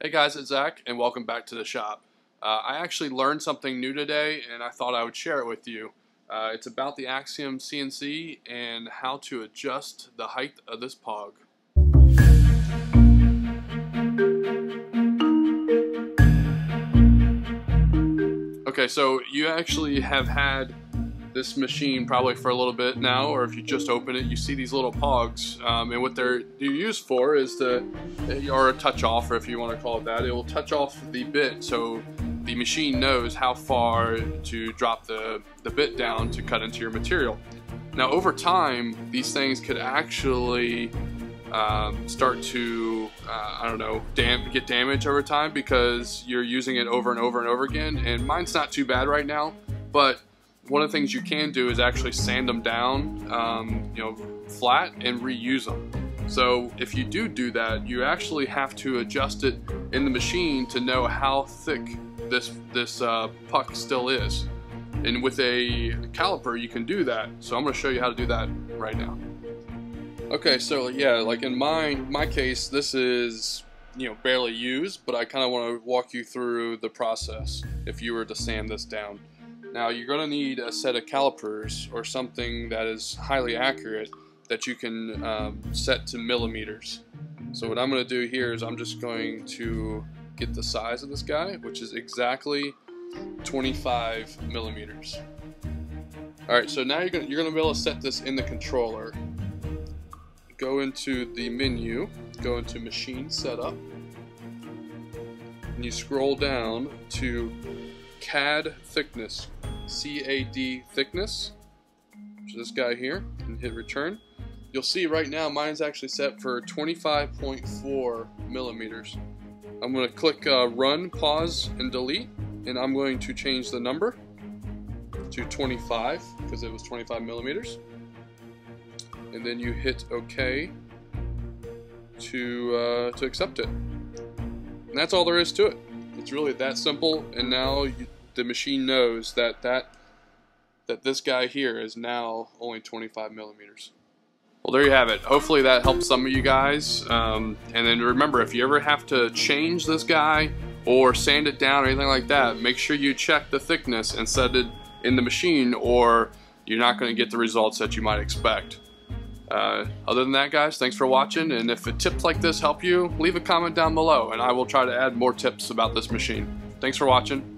Hey guys, it's Zach, and welcome back to the shop. Uh, I actually learned something new today, and I thought I would share it with you. Uh, it's about the Axiom CNC and how to adjust the height of this pod. Okay, so you actually have had this machine probably for a little bit now, or if you just open it, you see these little pods, um, and what they're used for is to, or a touch off, or if you want to call it that, it will touch off the bit so the machine knows how far to drop the, the bit down to cut into your material. Now over time, these things could actually um, start to, uh, I don't know, dam get damaged over time because you're using it over and over and over again. And mine's not too bad right now, but one of the things you can do is actually sand them down, um, you know, flat and reuse them. So if you do do that, you actually have to adjust it in the machine to know how thick this this uh, puck still is. And with a caliper, you can do that. So I'm going to show you how to do that right now. Okay, so yeah, like in my my case, this is you know barely used, but I kind of want to walk you through the process if you were to sand this down. Now you're going to need a set of calipers or something that is highly accurate that you can um, set to millimeters. So what I'm going to do here is I'm just going to get the size of this guy, which is exactly 25 millimeters. Alright, so now you're going, you're going to be able to set this in the controller. Go into the menu, go into machine setup, and you scroll down to CAD thickness, C-A-D thickness, which is this guy here, and hit return. You'll see right now mine's actually set for 25.4 millimeters. I'm going to click uh, run, pause, and delete, and I'm going to change the number to 25 because it was 25 millimeters. And then you hit OK to, uh, to accept it. And that's all there is to it. It's really that simple, and now you, the machine knows that that that this guy here is now only 25 millimeters. Well, there you have it. Hopefully that helps some of you guys. Um, and then remember, if you ever have to change this guy or sand it down or anything like that, make sure you check the thickness and set it in the machine or you're not going to get the results that you might expect. Uh, other than that, guys, thanks for watching. And if a tips like this help you, leave a comment down below and I will try to add more tips about this machine. Thanks for watching,